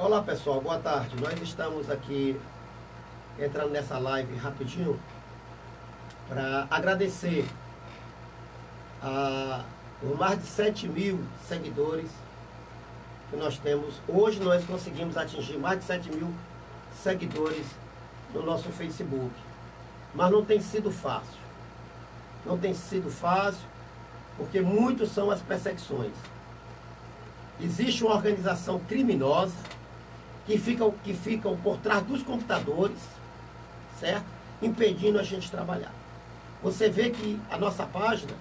Olá pessoal, boa tarde. Nós estamos aqui entrando nessa live rapidinho para agradecer a mais de 7 mil seguidores que nós temos. Hoje nós conseguimos atingir mais de 7 mil seguidores no nosso Facebook. Mas não tem sido fácil. Não tem sido fácil porque muitos são as perseguições. Existe uma organização criminosa que ficam, que ficam por trás dos computadores, certo? Impedindo a gente trabalhar. Você vê que a nossa página,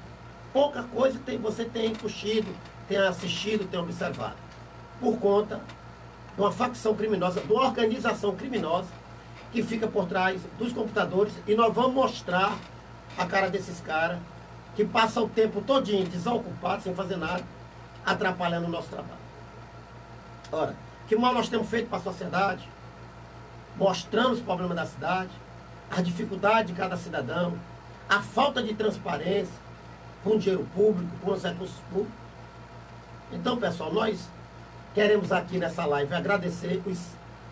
pouca coisa tem, você tem curtido, tem assistido, tem observado. Por conta de uma facção criminosa, de uma organização criminosa que fica por trás dos computadores e nós vamos mostrar a cara desses caras que passam o tempo todinho desocupados, sem fazer nada, atrapalhando o nosso trabalho. Ora, que mal nós temos feito para a sociedade? Mostrando os problemas da cidade, as dificuldades de cada cidadão, a falta de transparência com o dinheiro público, com os recursos públicos. Então, pessoal, nós queremos aqui nessa live agradecer os,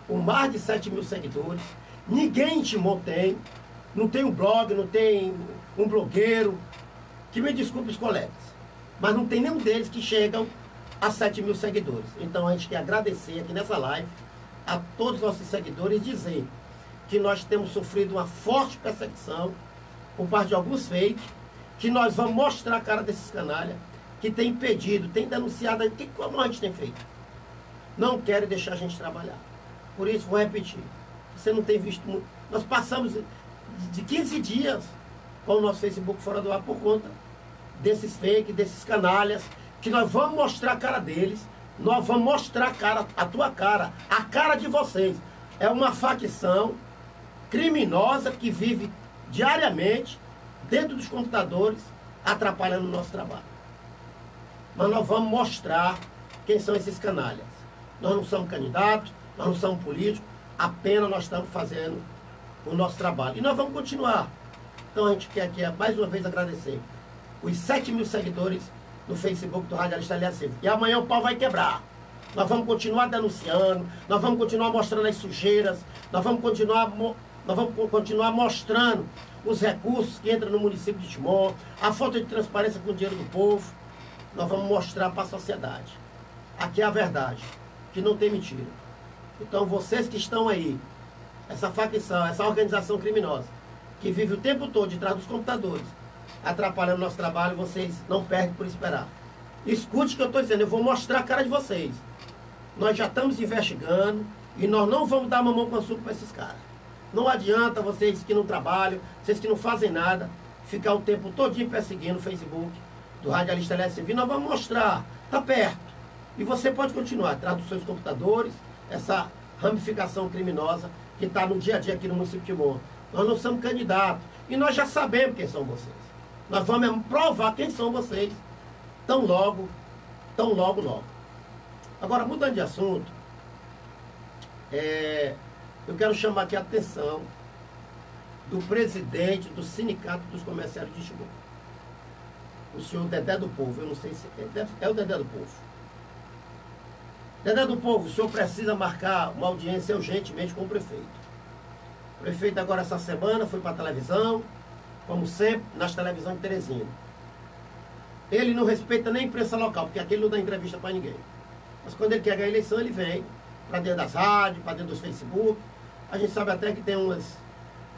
os mais de 7 mil seguidores. Ninguém intimou tem, não tem um blog, não tem um blogueiro, que me desculpe os colegas, mas não tem nenhum deles que chegam a 7 mil seguidores. Então a gente quer agradecer aqui nessa live a todos os nossos seguidores e dizer que nós temos sofrido uma forte perseguição por parte de alguns fakes, que nós vamos mostrar a cara desses canalhas, que tem impedido, tem denunciado, que, como a gente tem feito. Não querem deixar a gente trabalhar. Por isso, vou repetir. Você não tem visto muito. Nós passamos de 15 dias com o nosso Facebook fora do ar por conta desses fakes, desses canalhas, que nós vamos mostrar a cara deles, nós vamos mostrar a cara, a tua cara, a cara de vocês. É uma facção criminosa que vive diariamente dentro dos computadores, atrapalhando o nosso trabalho. Mas nós vamos mostrar quem são esses canalhas. Nós não somos candidatos, nós não somos políticos, apenas nós estamos fazendo o nosso trabalho. E nós vamos continuar. Então a gente quer aqui mais uma vez agradecer os 7 mil seguidores no Facebook do Radialista Aliança E amanhã o pau vai quebrar. Nós vamos continuar denunciando, nós vamos continuar mostrando as sujeiras, nós vamos continuar, nós vamos continuar mostrando os recursos que entram no município de Timor, a falta de transparência com o dinheiro do povo. Nós vamos mostrar para a sociedade. Aqui é a verdade, que não tem mentira. Então vocês que estão aí, essa facção, essa organização criminosa, que vive o tempo todo de trás dos computadores, atrapalhando o nosso trabalho, vocês não perdem por esperar. Escute o que eu estou dizendo, eu vou mostrar a cara de vocês. Nós já estamos investigando e nós não vamos dar mamão com açúcar para esses caras. Não adianta vocês que não trabalham, vocês que não fazem nada, ficar o tempo todinho perseguindo o Facebook do Radialista LSV. Nós vamos mostrar, está perto. E você pode continuar atrás dos seus computadores, essa ramificação criminosa que está no dia a dia aqui no município de Monte. Nós não somos candidatos e nós já sabemos quem são vocês. Nós vamos provar quem são vocês. Tão logo, tão logo, logo. Agora, mudando de assunto, é, eu quero chamar aqui a atenção do presidente do Sindicato dos Comerciários de Timor. O senhor Dedé do Povo, eu não sei se é, é o Dedé do Povo. Dedé do Povo, o senhor precisa marcar uma audiência urgentemente com o prefeito. O prefeito agora essa semana foi para a televisão, como sempre, nas televisões de Teresina. Ele não respeita nem a imprensa local, porque aquele não dá entrevista para ninguém. Mas quando ele quer ganhar a eleição, ele vem para dentro das rádios, para dentro dos Facebook. A gente sabe até que tem umas,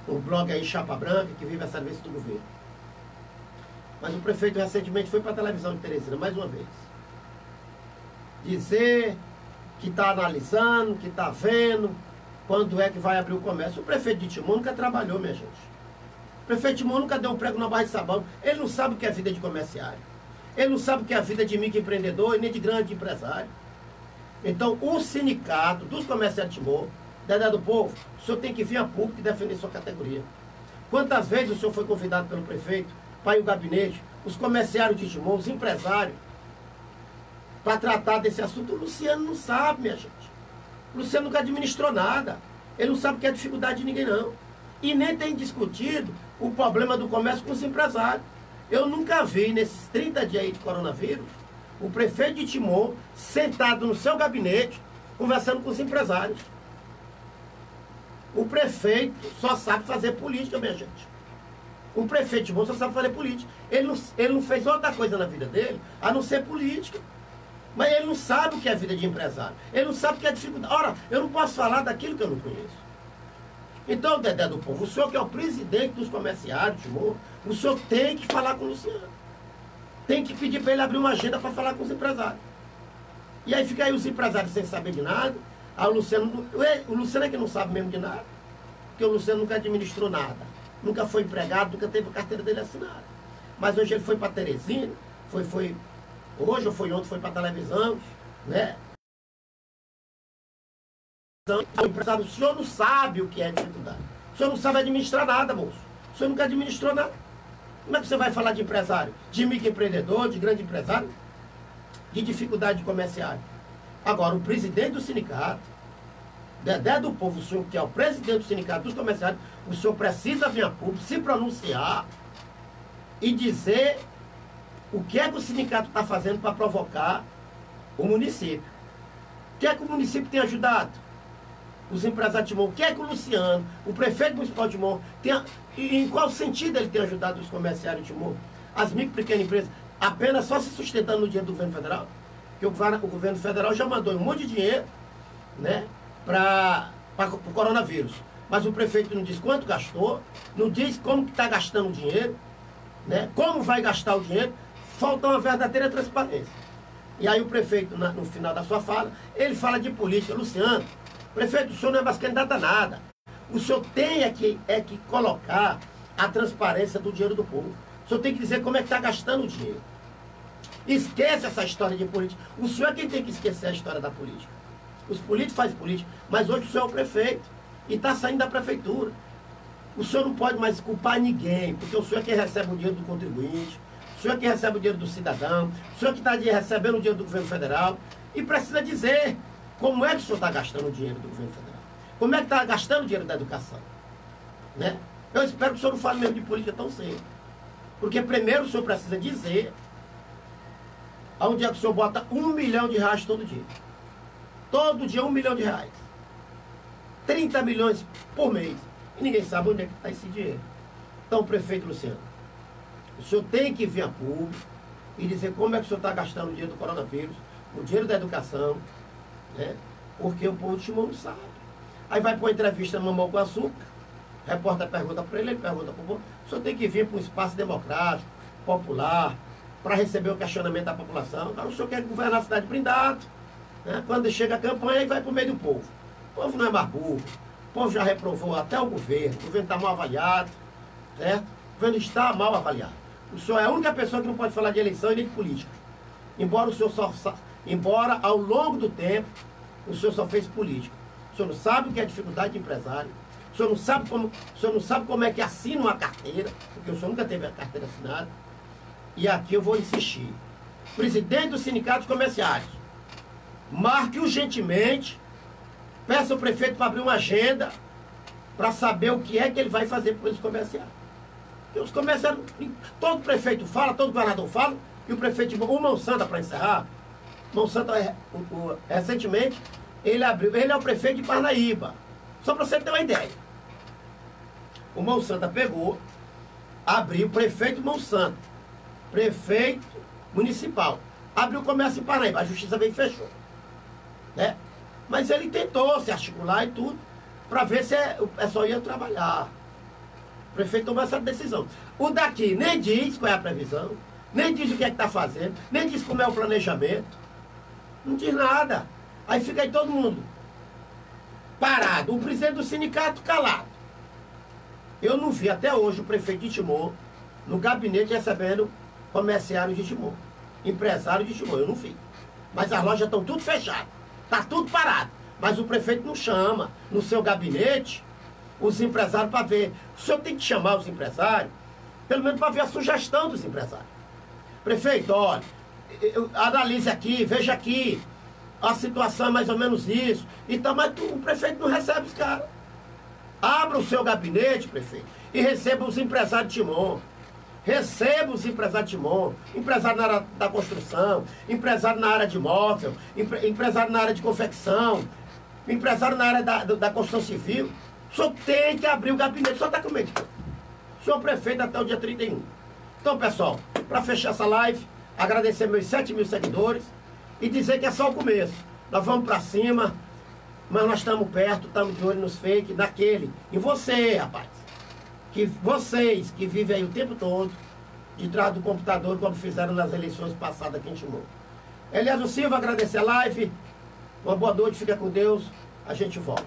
um blog aí, Chapa Branca, que vive a serviço do governo. Mas o prefeito recentemente foi para a televisão de Teresina, mais uma vez. Dizer que está analisando, que está vendo, quando é que vai abrir o comércio. O prefeito de Timon nunca trabalhou, minha gente prefeito Timon nunca deu um prego na barra de sabão. Ele não sabe o que é a vida de comerciário. Ele não sabe o que é a vida de microempreendedor e nem de grande empresário. Então, o sindicato dos comerciantes de Timor, Dedé do Povo, o senhor tem que vir a público e defender sua categoria. Quantas vezes o senhor foi convidado pelo prefeito para ir ao gabinete, os comerciários de Timor, os empresários, para tratar desse assunto? O Luciano não sabe, minha gente. O Luciano nunca administrou nada. Ele não sabe o que é dificuldade de ninguém, não. E nem tem discutido o problema do comércio com os empresários. Eu nunca vi nesses 30 dias aí de coronavírus o prefeito de Timor sentado no seu gabinete conversando com os empresários. O prefeito só sabe fazer política, minha gente. O prefeito de Bolsa só sabe fazer política. Ele não, ele não fez outra coisa na vida dele a não ser política. Mas ele não sabe o que é a vida de empresário. Ele não sabe o que é dificuldade. Ora, eu não posso falar daquilo que eu não conheço. Então, Dedé do Povo, o senhor que é o presidente dos comerciários, o senhor tem que falar com o Luciano. Tem que pedir para ele abrir uma agenda para falar com os empresários. E aí fica aí os empresários sem saber de nada. Aí o Luciano, o Luciano é que não sabe mesmo de nada. Porque o Luciano nunca administrou nada. Nunca foi empregado, nunca teve a carteira dele assinada. Mas hoje ele foi para Teresina, foi, foi, hoje ou foi ontem, foi para televisão, né? O empresário, o senhor não sabe o que é dificuldade. O senhor não sabe administrar nada, moço. O senhor nunca administrou nada. Como é que você vai falar de empresário? De microempreendedor, de grande empresário? De dificuldade comercial? Agora, o presidente do sindicato, Dedé do Povo, o senhor que é o presidente do sindicato dos comerciários, o senhor precisa vir a público, se pronunciar e dizer o que é que o sindicato está fazendo para provocar o município. O que é que o município tem ajudado? Os empresários de Timon, o que é que o Luciano, o prefeito municipal de Timon, tem, em qual sentido ele tem ajudado os comerciários de Timon? As micro e pequenas empresas, apenas só se sustentando no dinheiro do governo federal? Porque o, o governo federal já mandou um monte de dinheiro né, para o coronavírus. Mas o prefeito não diz quanto gastou, não diz como está gastando o dinheiro, né, como vai gastar o dinheiro, falta uma verdadeira transparência. E aí o prefeito, no final da sua fala, ele fala de política. Luciano, prefeito, o senhor não é mais candidato a nada. O senhor tem é que, é que colocar a transparência do dinheiro do povo. O senhor tem que dizer como é que está gastando o dinheiro. Esquece essa história de política. O senhor é quem tem que esquecer a história da política. Os políticos fazem política, mas hoje o senhor é o prefeito e está saindo da prefeitura. O senhor não pode mais culpar ninguém, porque o senhor é quem recebe o dinheiro do contribuinte, o senhor é quem recebe o dinheiro do cidadão, o senhor que está recebendo o dinheiro do governo federal e precisa dizer como é que o senhor está gastando o dinheiro do governo federal. Como é que está gastando o dinheiro da educação. Né? Eu espero que o senhor não fale mesmo de política tão cedo. Porque primeiro o senhor precisa dizer Onde é que o senhor bota um milhão de reais todo dia? Todo dia um milhão de reais. 30 milhões por mês. E ninguém sabe onde é que está esse dinheiro. Então, prefeito Luciano, o senhor tem que vir a público e dizer como é que o senhor está gastando o dinheiro do coronavírus, o dinheiro da educação, né? Porque o povo de Timão não sabe. Aí vai para uma entrevista mamão com açúcar, repórter pergunta para ele, ele pergunta para o povo. O senhor tem que vir para um espaço democrático, popular, para receber o questionamento da população. Então, o senhor quer governar a cidade blindado. Né? Quando chega a campanha, vai para o meio do povo. O povo não é mais burro. O povo já reprovou até o governo. O governo está mal avaliado. Certo? O governo está mal avaliado. O senhor é a única pessoa que não pode falar de eleição e nem de política. Embora o senhor só, embora ao longo do tempo o senhor só fez política. O senhor não sabe o que é dificuldade de empresário. O senhor não sabe como, o senhor não sabe como é que assina uma carteira, porque o senhor nunca teve a carteira assinada. E aqui eu vou insistir. Presidente dos sindicatos comerciais, marque urgentemente, peça ao prefeito para abrir uma agenda para saber o que é que ele vai fazer para os comerciais. Porque os comerciais, todo prefeito fala, todo governador fala, e o prefeito, o Monsanto, para encerrar, Monsanto, é, recentemente, ele abriu, ele é o prefeito de Parnaíba. Só para você ter uma ideia. O Monsanto pegou, abriu prefeito Monsanto prefeito municipal. Abriu o comércio em Paraíba, a justiça veio e fechou. Né? Mas ele tentou se articular e tudo, para ver se é, o pessoal ia trabalhar. O prefeito tomou essa decisão. O daqui nem diz qual é a previsão, nem diz o que é que está fazendo, nem diz como é o planejamento. Não diz nada. Aí fica aí todo mundo parado. O presidente do sindicato calado. Eu não vi até hoje o prefeito de Timor no gabinete recebendo comerciários de Timor, empresários de Timor, eu não vi. Mas as lojas estão tudo fechadas, está tudo parado. Mas o prefeito não chama no seu gabinete os empresários para ver. O senhor tem que chamar os empresários, pelo menos para ver a sugestão dos empresários. Prefeito, olha, analise aqui, veja aqui, a situação é mais ou menos isso. Então, mas tu, o prefeito não recebe os caras. Abra o seu gabinete, prefeito, e receba os empresários de Timor Receba os empresários de mão, empresário na área da construção, empresário na área de móvel, empre, empresário na área de confecção, empresário na área da, da construção civil. Senhor tem que abrir o gabinete, senhor está com medo. Senhor prefeito até o dia 31. Então, pessoal, para fechar essa live, agradecer meus 7 mil seguidores e dizer que é só o começo. Nós vamos para cima, mas nós estamos perto, estamos de olho nos fake, daquele. E você, rapaz, que vocês que vivem aí o tempo todo, de trás do computador, como fizeram nas eleições passadas aqui em Timor. Elias Silva, agradecer a live. Uma boa noite, fica com Deus. A gente volta.